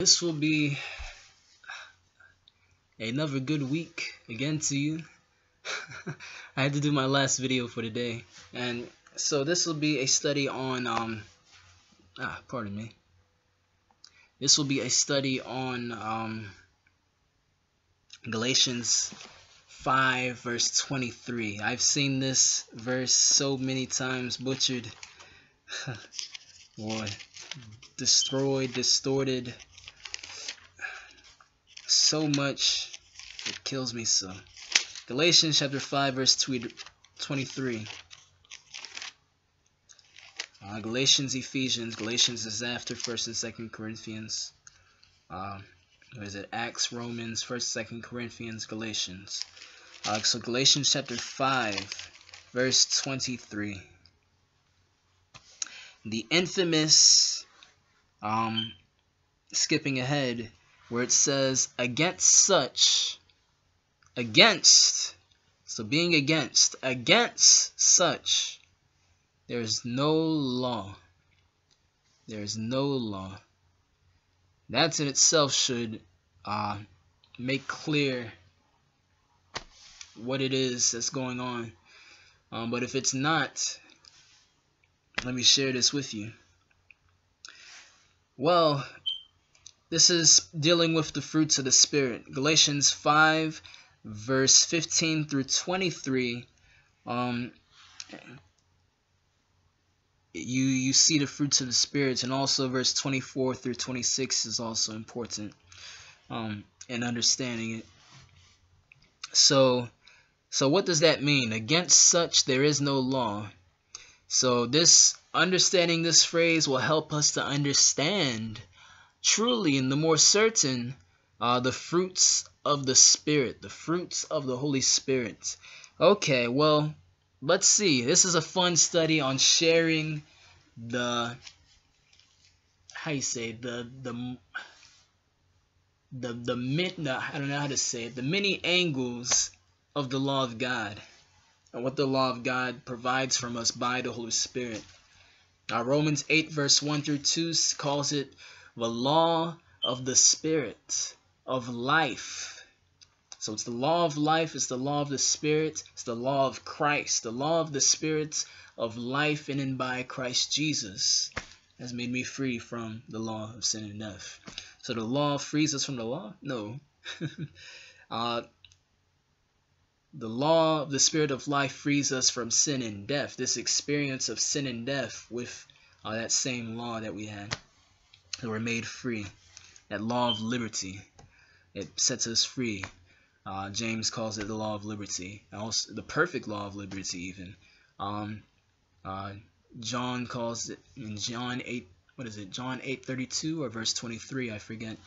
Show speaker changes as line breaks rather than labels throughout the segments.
This will be another good week again to you. I had to do my last video for today, and so this will be a study on um ah pardon me. This will be a study on um Galatians 5 verse 23. I've seen this verse so many times butchered. Boy, destroyed, distorted, so much it kills me so. Galatians chapter 5 verse 23. Uh, Galatians, Ephesians. Galatians is after 1st and 2nd Corinthians. Uh, or is it Acts, Romans, 1st, 2nd Corinthians, Galatians. Uh, so Galatians chapter 5 verse 23. The infamous, um, skipping ahead, where it says, against such, against, so being against, against such, there is no law. There is no law. That in itself should uh, make clear what it is that's going on. Um, but if it's not, let me share this with you. Well, this is dealing with the fruits of the Spirit. Galatians 5, verse 15 through 23. Um, you you see the fruits of the Spirit, and also verse 24 through 26 is also important um, in understanding it. So, so what does that mean? Against such there is no law. So this understanding this phrase will help us to understand truly and the more certain uh, the fruits of the Spirit, the fruits of the Holy Spirit. Okay, well, let's see. This is a fun study on sharing the how you say the the the the, the I don't know how to say it the many angles of the law of God and what the law of God provides from us by the Holy Spirit. Now Romans 8 verse 1 through 2 calls it the law of the Spirit of life. So it's the law of life, it's the law of the Spirit, it's the law of Christ, the law of the Spirit of life in and by Christ Jesus has made me free from the law of sin and death. So the law frees us from the law? No. uh, the law of the Spirit of life frees us from sin and death. This experience of sin and death with uh, that same law that we had that we're made free. That law of liberty, it sets us free. Uh, James calls it the law of liberty, also the perfect law of liberty. Even um, uh, John calls it in John eight. What is it? John eight thirty two or verse twenty three? I forget.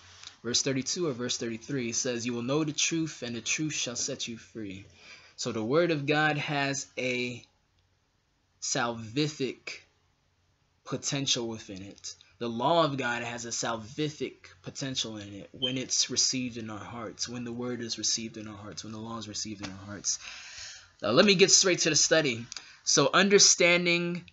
Verse thirty two or verse thirty three says, "You will know the truth, and the truth shall set you free." So the Word of God has a salvific potential within it the law of God has a salvific potential in it when it's received in our hearts, when the word is received in our hearts, when the law is received in our hearts. Uh, let me get straight to the study. So, understanding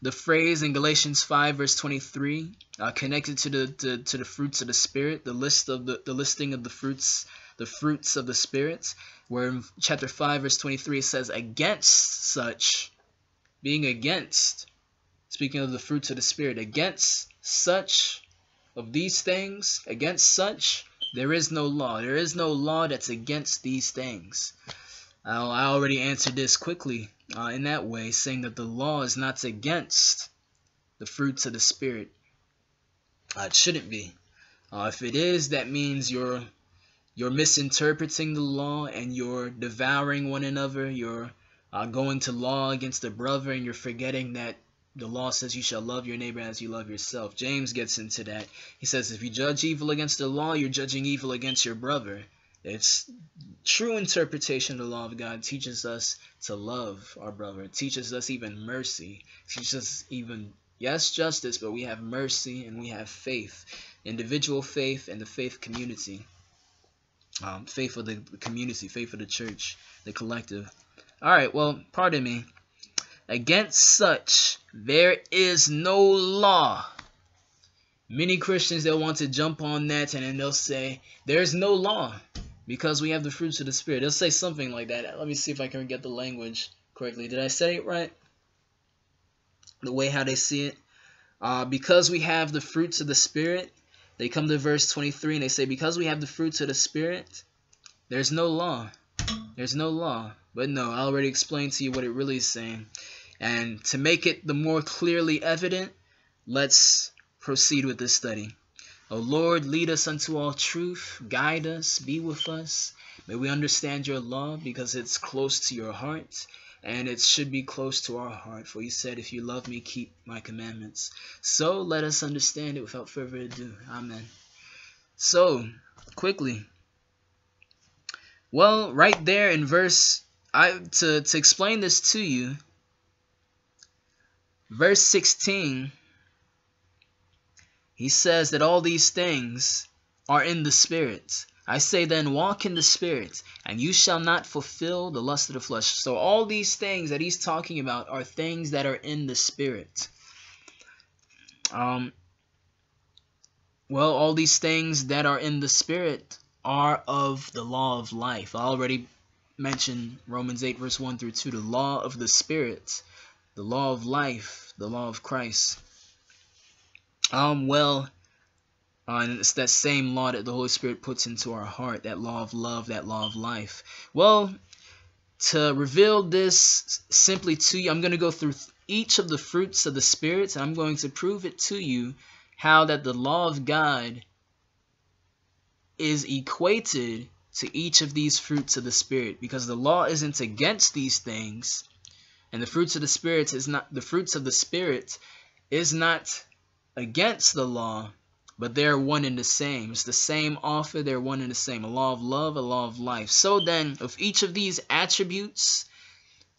the phrase in Galatians 5 verse 23 uh, connected to the to, to, the fruits of the spirit, the list of the, the listing of the fruits, the fruits of the spirit, where in chapter 5 verse 23 it says against such being against speaking of the fruits of the spirit against such of these things, against such, there is no law. There is no law that's against these things. I already answered this quickly uh, in that way, saying that the law is not against the fruits of the Spirit. Uh, it shouldn't be. Uh, if it is, that means you're you're misinterpreting the law and you're devouring one another. You're uh, going to law against a brother and you're forgetting that the law says you shall love your neighbor as you love yourself. James gets into that. He says if you judge evil against the law, you're judging evil against your brother. It's true interpretation of the law of God teaches us to love our brother. It teaches us even mercy. It teaches us even yes justice, but we have mercy and we have faith, individual faith and the faith community. Um, faith of the community, faith of the church, the collective. All right, well, pardon me. Against such there is no law. Many Christians they'll want to jump on that and then they'll say there's no law because we have the fruits of the spirit. They'll say something like that. Let me see if I can get the language correctly. Did I say it right? The way how they see it. Uh, because we have the fruits of the spirit, they come to verse 23 and they say because we have the fruits of the spirit, there's no law. There's no law. But no, I already explained to you what it really is saying. And to make it the more clearly evident, let's proceed with this study. O Lord, lead us unto all truth, guide us, be with us. May we understand your law because it's close to your heart and it should be close to our heart. For you said, If you love me, keep my commandments. So let us understand it without further ado. Amen. So, quickly. Well, right there in verse I to, to explain this to you, verse 16 he says that all these things are in the Spirit. I say then, walk in the Spirit, and you shall not fulfill the lust of the flesh. So all these things that he's talking about are things that are in the Spirit. Um, well, all these things that are in the Spirit are of the law of life. I already mentioned Romans 8, verse 1 through 2, the law of the Spirit, the law of life, the law of Christ. Um, well, uh, and it's that same law that the Holy Spirit puts into our heart, that law of love, that law of life. Well, to reveal this simply to you, I'm going to go through each of the fruits of the Spirit, and I'm going to prove it to you how that the law of God is equated to each of these fruits of the Spirit, because the law isn't against these things, and the fruits of the Spirit is not the fruits of the Spirit is not against the law, but they're one and the same. It's the same offer, they're one and the same. A law of love, a law of life. So then, of each of these attributes,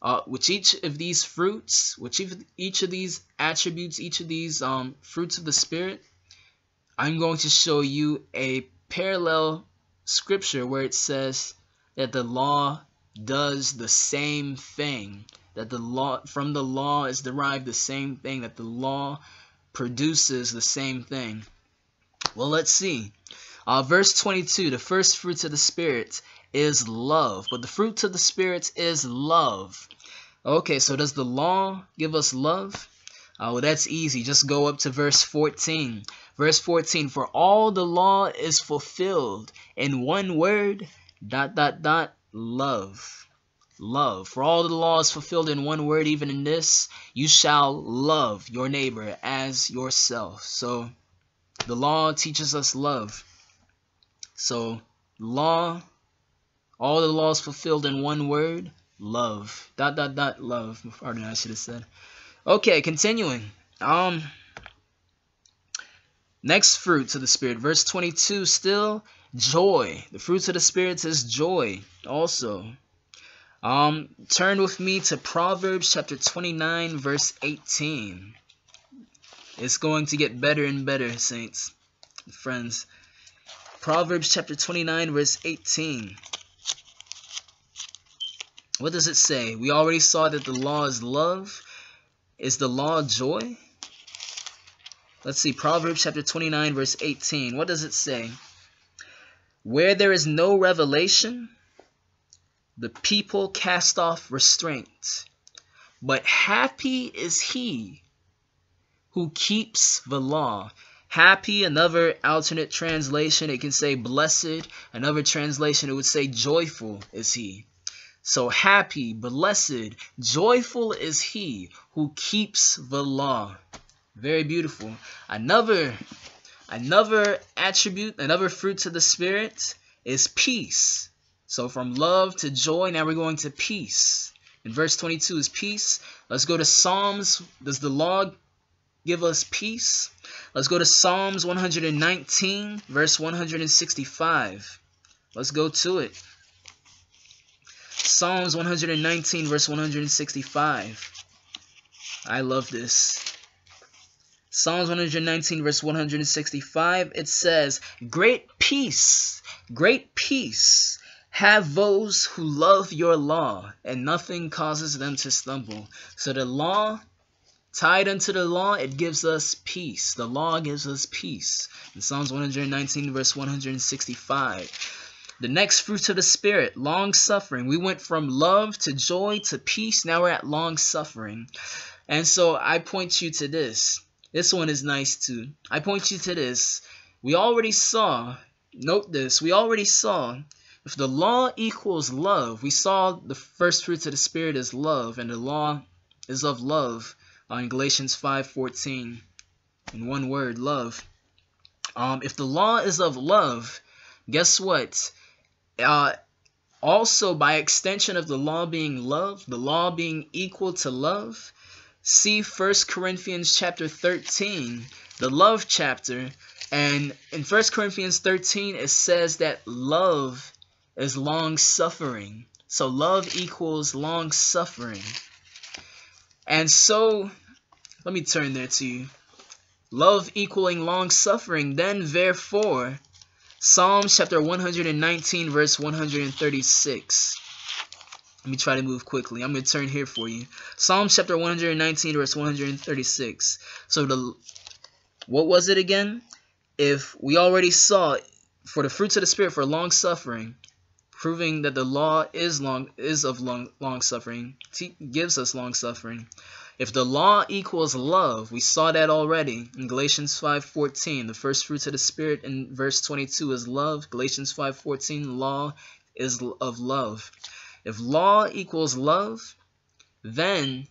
uh, which each of these fruits, which each of these attributes, each of these um, fruits of the Spirit, I'm going to show you a parallel scripture where it says that the law does the same thing. That the law from the law is derived the same thing. That the law produces the same thing. Well, let's see. Uh, verse 22, the first fruits of the Spirit is love. But the fruit of the Spirit is love. Okay, so does the law give us love? Well, that's easy. Just go up to verse 14. Verse 14, for all the law is fulfilled in one word, dot, dot, dot, love love. For all the law is fulfilled in one word, even in this, you shall love your neighbor as yourself. So the law teaches us love. So law, all the laws fulfilled in one word, love. Dot dot dot love. Pardon, I should have said. Okay, continuing. Um next fruits of the spirit, verse 22 still joy. The fruits of the spirit is joy also. Um, turn with me to Proverbs chapter 29, verse 18. It's going to get better and better, saints, friends. Proverbs chapter 29, verse 18. What does it say? We already saw that the law is love. Is the law joy? Let's see, Proverbs chapter 29, verse 18. What does it say? Where there is no revelation, the people cast off restraint. But happy is he who keeps the law. Happy, another alternate translation, it can say blessed. Another translation, it would say joyful is he. So happy, blessed, joyful is he who keeps the law. Very beautiful. Another another attribute, another fruit of the spirit is peace. So from love to joy, now we're going to peace. In verse 22 is peace. Let's go to Psalms. Does the law give us peace? Let's go to Psalms 119, verse 165. Let's go to it. Psalms 119, verse 165. I love this. Psalms 119, verse 165, it says, Great peace, great peace have those who love your law, and nothing causes them to stumble. So the law tied unto the law, it gives us peace. The law gives us peace. In Psalms 119, verse 165. The next fruits of the Spirit, long suffering. We went from love to joy to peace. Now we're at long suffering. And so I point you to this. This one is nice too. I point you to this. We already saw, note this, we already saw if the law equals love, we saw the first fruits of the Spirit is love, and the law is of love uh, in Galatians 5.14. In one word, love. Um, if the law is of love, guess what? Uh, also by extension of the law being love, the law being equal to love, see First Corinthians chapter 13, the love chapter, and in First Corinthians 13 it says that love is long suffering. So love equals long suffering. And so let me turn there to you. Love equaling long suffering, then therefore Psalms chapter 119, verse 136. Let me try to move quickly. I'm going to turn here for you. Psalms chapter 119, verse 136. So the what was it again? If we already saw for the fruits of the spirit for long suffering, proving that the law is long is of long long suffering, gives us long suffering. If the law equals love, we saw that already in Galatians 5:14. The first fruits of the spirit in verse 22 is love. Galatians 5:14 law is of love. If law equals love, then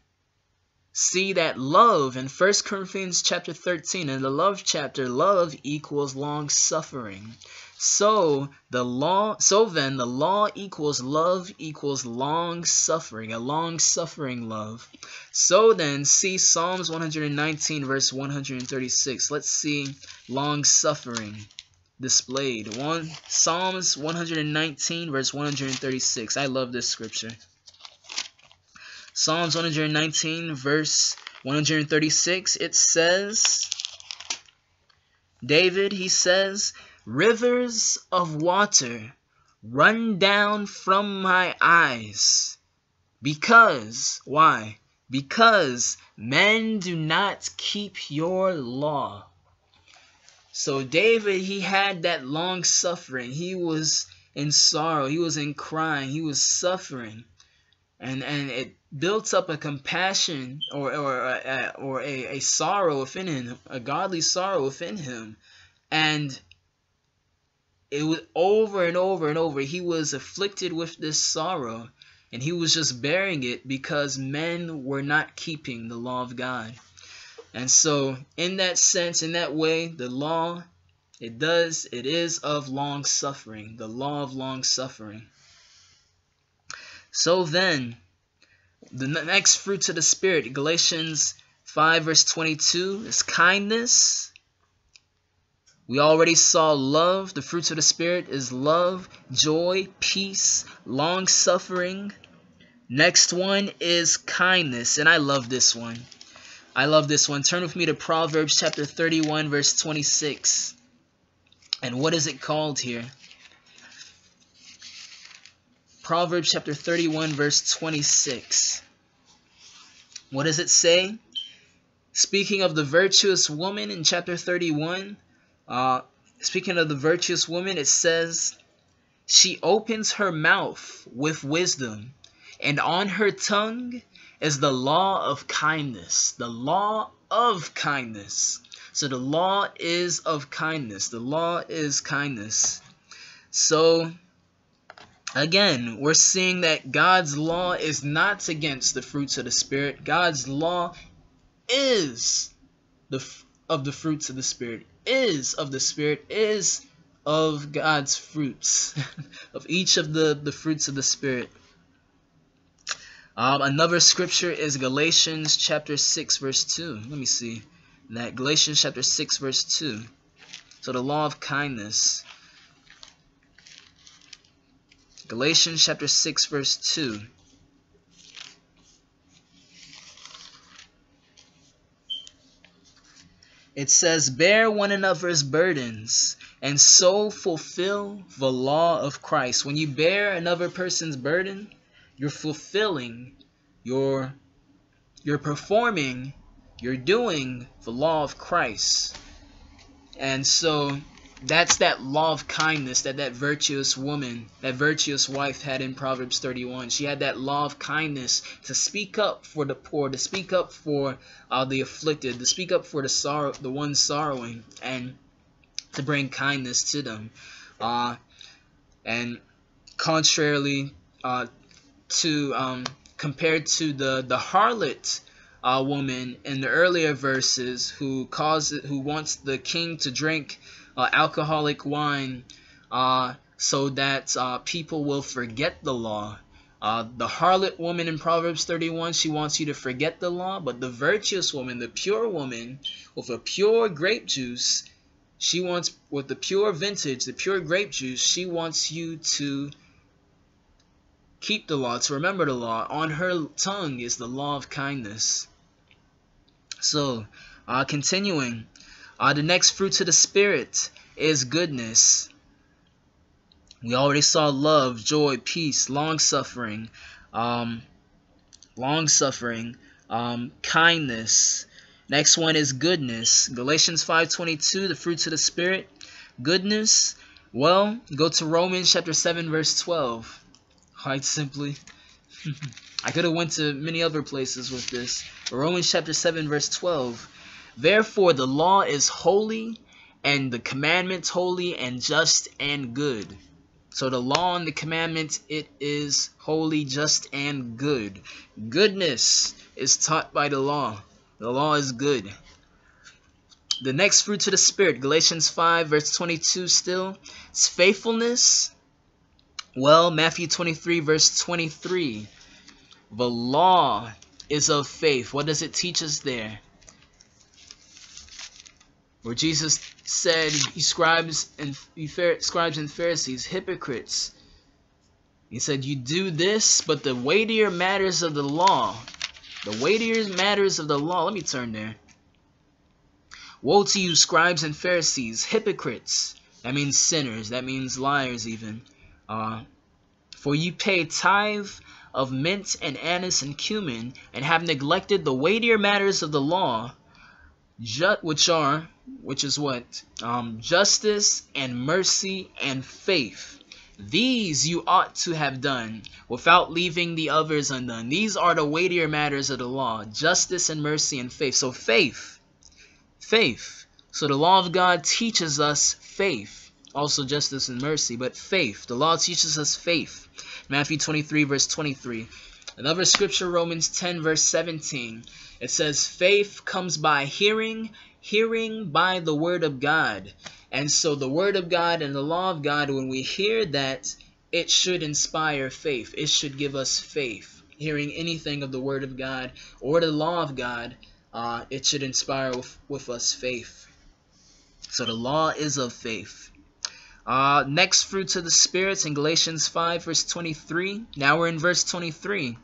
see that love in 1 Corinthians chapter 13 in the love chapter love equals long suffering. So the law so then the law equals love equals long suffering, a long suffering love. So then see Psalms 119 verse 136. Let's see long suffering displayed. One Psalms 119 verse 136. I love this scripture. Psalms 119 verse 136 it says David he says Rivers of water run down from my eyes. Because, why? Because men do not keep your law. So David, he had that long suffering. He was in sorrow. He was in crying. He was suffering. And, and it built up a compassion or, or, a, or a, a sorrow within him, a godly sorrow within him. And it was over and over and over. He was afflicted with this sorrow, and he was just bearing it because men were not keeping the law of God. And so, in that sense, in that way, the law, it does, it is of long suffering, the law of long suffering. So then, the next fruits of the Spirit, Galatians 5, verse 22, is kindness, we already saw love. The fruits of the Spirit is love, joy, peace, long suffering. Next one is kindness. And I love this one. I love this one. Turn with me to Proverbs chapter 31, verse 26. And what is it called here? Proverbs chapter 31, verse 26. What does it say? Speaking of the virtuous woman in chapter 31, uh, speaking of the virtuous woman, it says, She opens her mouth with wisdom, and on her tongue is the law of kindness. The law of kindness. So the law is of kindness. The law is kindness. So again, we're seeing that God's law is not against the fruits of the Spirit. God's law is the of the fruits of the Spirit is of the Spirit, is of God's fruits, of each of the, the fruits of the Spirit. Um, another scripture is Galatians chapter 6, verse 2. Let me see. That Galatians chapter 6, verse 2. So the law of kindness. Galatians chapter 6, verse 2. It says, Bear one another's burdens and so fulfill the law of Christ. When you bear another person's burden, you're fulfilling, you're, you're performing, you're doing the law of Christ. And so that's that law of kindness that that virtuous woman, that virtuous wife had in Proverbs 31. She had that law of kindness to speak up for the poor, to speak up for uh, the afflicted, to speak up for the sorrow, the ones sorrowing, and to bring kindness to them. Uh, and contrarily uh, to um, compared to the the harlot uh, woman in the earlier verses who causes who wants the king to drink uh, alcoholic wine uh, so that uh, people will forget the law. Uh, the harlot woman in Proverbs 31, she wants you to forget the law, but the virtuous woman, the pure woman with a pure grape juice, she wants, with the pure vintage, the pure grape juice, she wants you to keep the law, to remember the law. On her tongue is the law of kindness. So, uh, continuing, uh, the next fruit of the Spirit is goodness. We already saw love, joy, peace, long suffering, um, long suffering, um, kindness. Next one is goodness. Galatians 5:22, the fruits of the Spirit. Goodness. Well, go to Romans chapter 7, verse 12. Quite simply. I could have went to many other places with this. Romans chapter 7, verse 12. Therefore the law is holy, and the commandments holy and just and good. So the law and the commandments, it is holy, just, and good. Goodness is taught by the law. The law is good. The next fruit of the Spirit, Galatians 5, verse 22 still, it's faithfulness. Well, Matthew 23, verse 23. The law is of faith. What does it teach us there? Where Jesus said, "He scribes and scribes and Pharisees, hypocrites." He said, "You do this, but the weightier matters of the law, the weightier matters of the law." Let me turn there. Woe to you, scribes and Pharisees, hypocrites! That means sinners. That means liars, even. Uh, for you pay tithe of mint and anise and cumin, and have neglected the weightier matters of the law, which are which is what? Um, justice and mercy and faith. These you ought to have done without leaving the others undone. These are the weightier matters of the law justice and mercy and faith. So, faith. Faith. So, the law of God teaches us faith. Also, justice and mercy, but faith. The law teaches us faith. Matthew 23, verse 23. Another scripture, Romans 10, verse 17. It says, Faith comes by hearing, hearing by the word of God. And so the word of God and the law of God, when we hear that, it should inspire faith. It should give us faith. Hearing anything of the word of God or the law of God, uh, it should inspire with, with us faith. So the law is of faith. Uh, next fruits of the spirits in Galatians 5 verse 23. Now we're in verse 23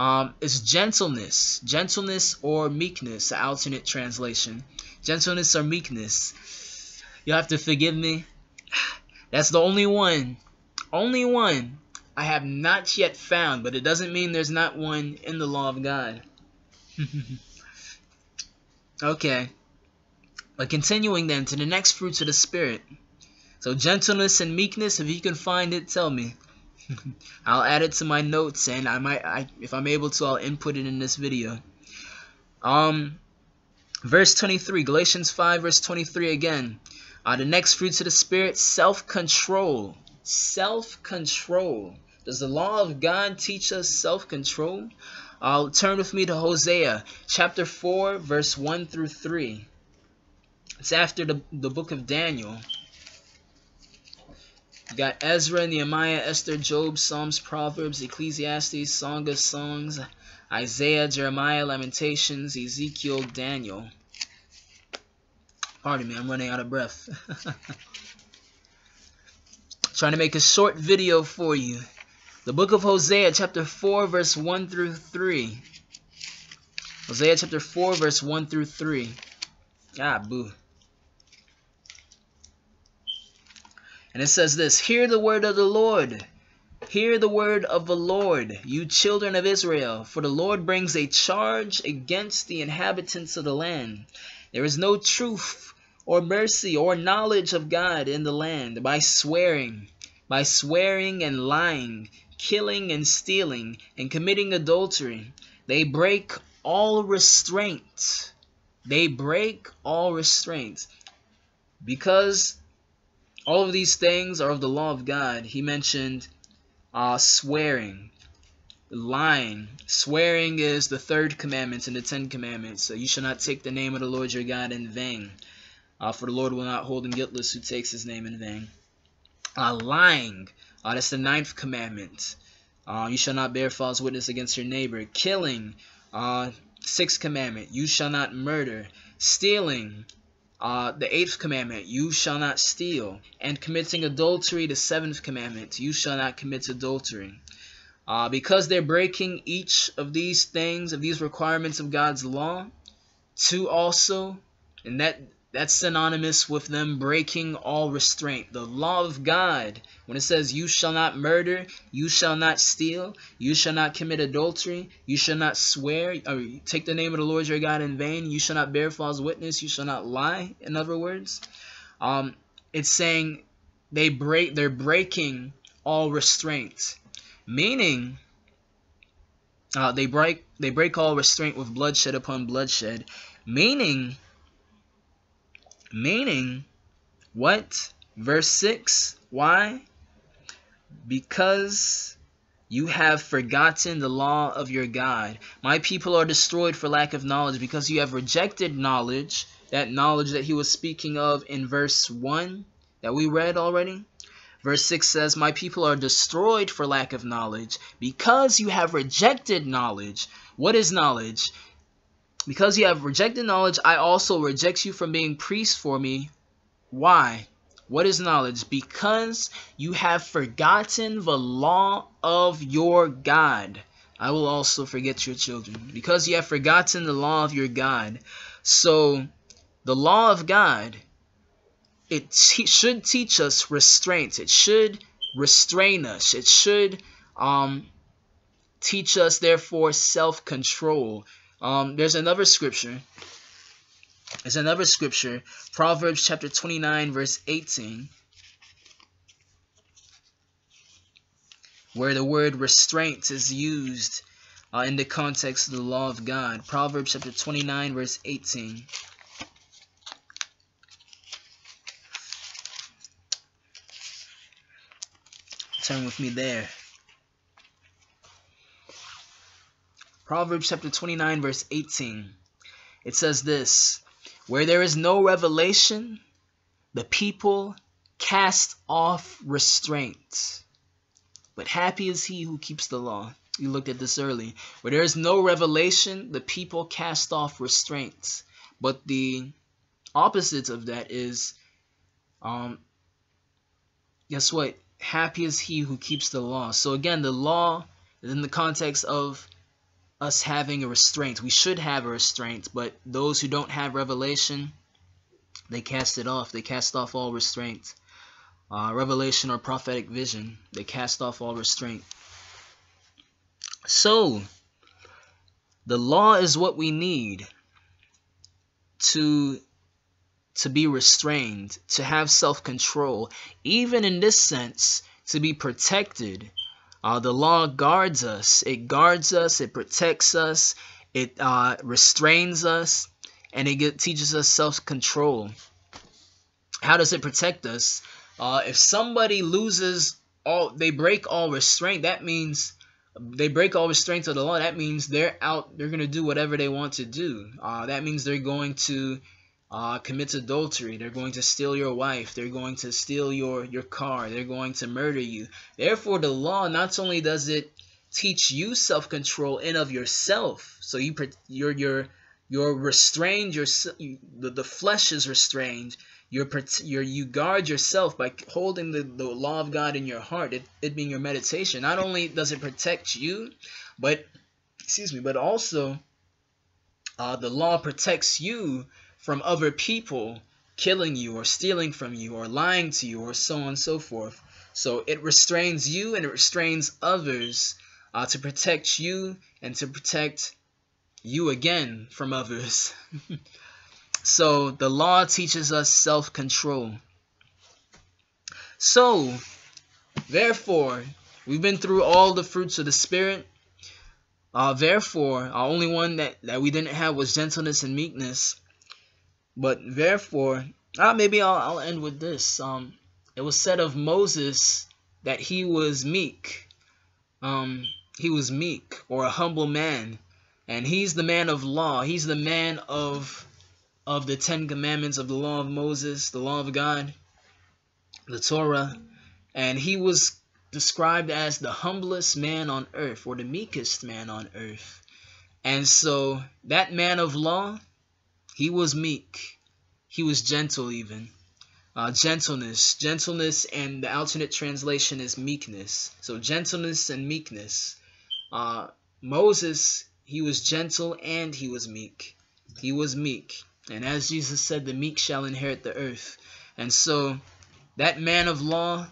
um, is gentleness. Gentleness or meekness, alternate translation. Gentleness or meekness. You'll have to forgive me. That's the only one, only one I have not yet found, but it doesn't mean there's not one in the law of God. okay. But continuing then to the next fruits of the Spirit. So gentleness and meekness, if you can find it, tell me. I'll add it to my notes and I might I, if I'm able to I'll input it in this video. Um verse 23 Galatians 5 verse 23 again. Uh, the next fruits of the spirit self-control. Self-control. Does the law of God teach us self-control? I'll uh, turn with me to Hosea chapter 4 verse 1 through 3. It's after the, the book of Daniel. You got Ezra, Nehemiah, Esther, Job, Psalms, Proverbs, Ecclesiastes, Song of Songs, Isaiah, Jeremiah, Lamentations, Ezekiel, Daniel. Pardon me, I'm running out of breath. Trying to make a short video for you. The book of Hosea, chapter 4, verse 1 through 3. Hosea chapter 4, verse 1 through 3. Ah, boo. And it says this Hear the word of the Lord, Hear the word of the Lord, you children of Israel, for the Lord brings a charge against the inhabitants of the land. There is no truth or mercy or knowledge of God in the land by swearing, by swearing and lying, killing and stealing, and committing adultery. They break all restraint. They break all restraint. Because all of these things are of the law of God, he mentioned uh, swearing, lying. Swearing is the third commandment in the Ten Commandments. So you shall not take the name of the Lord your God in vain. Uh, for the Lord will not hold him guiltless who takes his name in vain. Uh, lying. Uh, that's the ninth commandment. Uh, you shall not bear false witness against your neighbor. Killing. Uh, sixth commandment. You shall not murder. Stealing. Uh, the eighth commandment, you shall not steal. And committing adultery, the seventh commandment, you shall not commit adultery. Uh, because they're breaking each of these things, of these requirements of God's law, two also, and that that's synonymous with them breaking all restraint. The law of God, when it says, You shall not murder, you shall not steal, you shall not commit adultery, you shall not swear, or take the name of the Lord your God in vain, you shall not bear false witness, you shall not lie, in other words. Um, it's saying they break they're breaking all restraint. Meaning uh, they break they break all restraint with bloodshed upon bloodshed. Meaning Meaning, what? Verse 6. Why? Because you have forgotten the law of your God. My people are destroyed for lack of knowledge because you have rejected knowledge, that knowledge that he was speaking of in verse 1 that we read already. Verse 6 says, My people are destroyed for lack of knowledge because you have rejected knowledge. What is knowledge? Because you have rejected knowledge, I also reject you from being priest for me. Why? What is knowledge? Because you have forgotten the law of your God. I will also forget your children. Because you have forgotten the law of your God. So, the law of God, it should teach us restraint. It should restrain us. It should um, teach us, therefore, self-control. Um, there's another scripture. There's another scripture, Proverbs chapter 29, verse 18, where the word restraint is used uh, in the context of the law of God. Proverbs chapter 29, verse 18. Turn with me there. Proverbs chapter 29, verse 18. It says this Where there is no revelation, the people cast off restraint. But happy is he who keeps the law. We looked at this early. Where there is no revelation, the people cast off restraint. But the opposite of that is, um, guess what? Happy is he who keeps the law. So again, the law is in the context of us having a restraint. We should have a restraint, but those who don't have revelation, they cast it off. They cast off all restraint. Uh, revelation or prophetic vision, they cast off all restraint. So, the law is what we need to to be restrained, to have self-control, even in this sense, to be protected uh, the law guards us. It guards us. It protects us. It uh, restrains us. And it get, teaches us self-control. How does it protect us? Uh, if somebody loses all, they break all restraint, that means they break all restraints of the law. That means they're out, they're going to do whatever they want to do. Uh, that means they're going to uh, commits adultery. They're going to steal your wife. They're going to steal your, your car. They're going to murder you. Therefore, the law not only does it teach you self-control in of yourself, so you you're you're you're restrained. Your the, the flesh is restrained. You're, you're you guard yourself by holding the, the law of God in your heart. It, it being your meditation. Not only does it protect you, but excuse me, but also uh, the law protects you from other people killing you or stealing from you or lying to you or so on and so forth. So it restrains you and it restrains others uh, to protect you and to protect you again from others. so the law teaches us self control. So, therefore, we've been through all the fruits of the Spirit. Uh, therefore, our only one that, that we didn't have was gentleness and meekness. But therefore, uh, maybe I'll, I'll end with this. Um, it was said of Moses that he was meek. Um, he was meek or a humble man. And he's the man of law. He's the man of of the Ten Commandments of the law of Moses, the law of God the Torah, and he was described as the humblest man on earth or the meekest man on earth. And so that man of law, he was meek. He was gentle even. Uh, gentleness. Gentleness and the alternate translation is meekness. So gentleness and meekness. Uh, Moses, he was gentle and he was meek. He was meek. And as Jesus said, the meek shall inherit the earth. And so that man of law,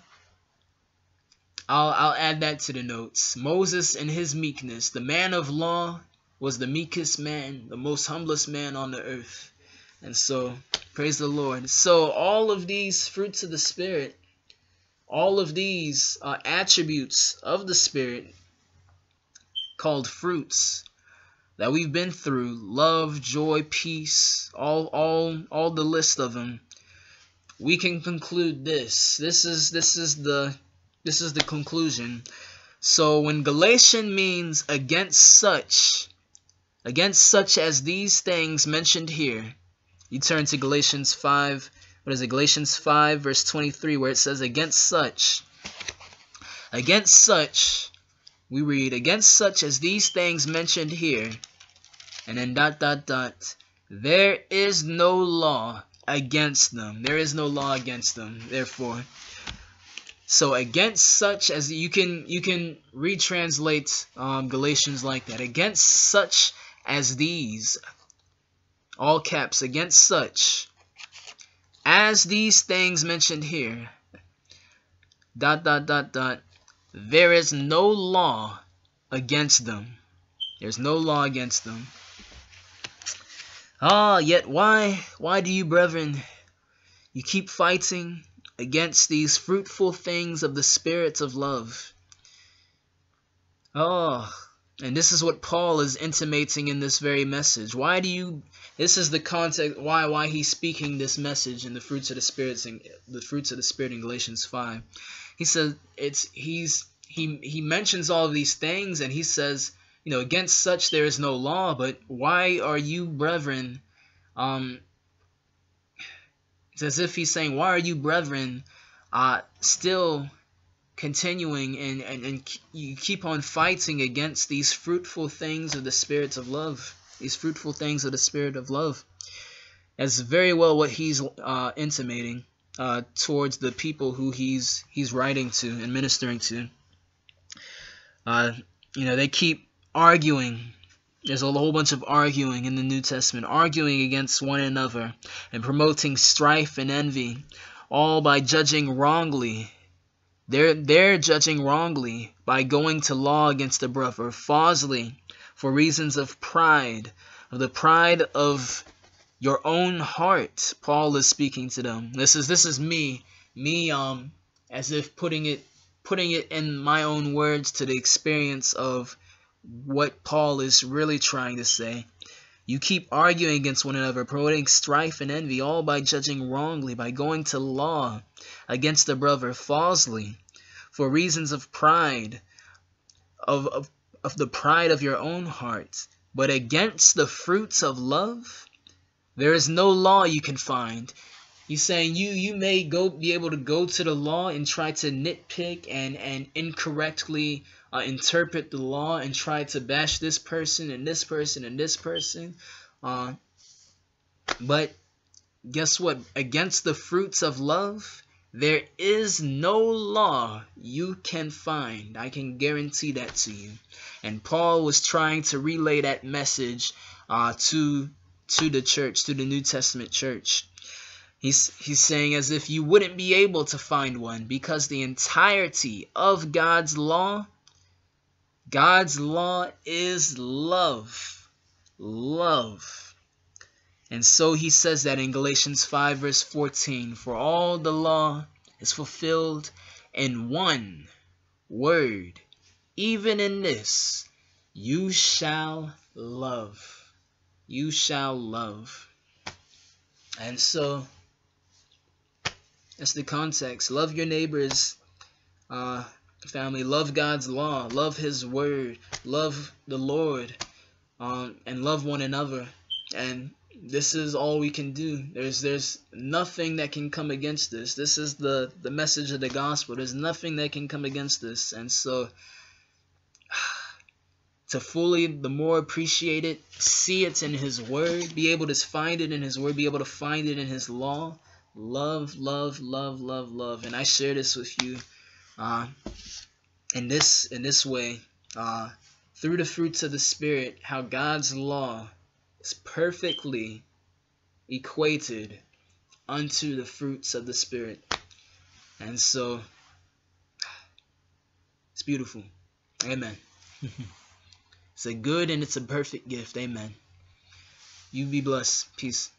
I'll, I'll add that to the notes. Moses and his meekness. The man of law was the meekest man, the most humblest man on the earth. And so, praise the Lord. So, all of these fruits of the Spirit, all of these uh, attributes of the Spirit called fruits that we've been through love, joy, peace, all, all, all the list of them we can conclude this. This is this is the this is the conclusion. So when Galatian means against such, against such as these things mentioned here, you turn to Galatians 5, what is it? Galatians 5 verse 23 where it says against such. Against such, we read against such as these things mentioned here, and then dot dot dot. There is no law against them. There is no law against them. Therefore, so against such as you can you can retranslate um, Galatians like that. Against such as these, all caps. Against such as these things mentioned here. Dot dot dot dot. There is no law against them. There's no law against them. Ah, yet why, why do you, brethren, you keep fighting against these fruitful things of the spirits of love? Oh, and this is what Paul is intimating in this very message. Why do you this is the context why why he's speaking this message in the fruits of the spirit in the fruits of the spirit in Galatians 5. He says it's he's he he mentions all of these things and he says you know, against such there is no law, but why are you, brethren, um, it's as if he's saying, why are you, brethren, uh, still continuing and, and, and you keep on fighting against these fruitful things of the spirits of love, these fruitful things of the spirit of love. That's very well what he's uh, intimating uh, towards the people who he's he's writing to and ministering to. Uh, you know, they keep arguing. There's a whole bunch of arguing in the New Testament, arguing against one another and promoting strife and envy, all by judging wrongly. They're, they're judging wrongly by going to law against a brother falsely for reasons of pride, of the pride of your own heart. Paul is speaking to them. This is this is me, me um as if putting it putting it in my own words to the experience of what Paul is really trying to say. You keep arguing against one another, promoting strife and envy, all by judging wrongly, by going to law against a brother falsely, for reasons of pride, of, of, of the pride of your own heart. But against the fruits of love, there is no law you can find. He's saying you you may go be able to go to the law and try to nitpick and and incorrectly uh, interpret the law and try to bash this person and this person and this person. Uh, but guess what? Against the fruits of love, there is no law you can find. I can guarantee that to you. And Paul was trying to relay that message uh, to to the church, to the New Testament church. He's, he's saying as if you wouldn't be able to find one because the entirety of God's law, God's law is love. Love. And so he says that in Galatians 5 verse 14, for all the law is fulfilled in one word, even in this, you shall love. You shall love. And so that's the context. Love your neighbors, uh, family. Love God's law. Love His word. Love the Lord, um, and love one another. And this is all we can do. There's there's nothing that can come against this. This is the the message of the gospel. There's nothing that can come against this. And so to fully the more appreciate it, see it in his word, be able to find it in his word, be able to find it in his law love, love, love, love, love. And I share this with you uh, in this in this way uh, through the fruits of the Spirit. How God's law is perfectly equated unto the fruits of the Spirit, and so it's beautiful. Amen. it's a good and it's a perfect gift. Amen. You be blessed. Peace.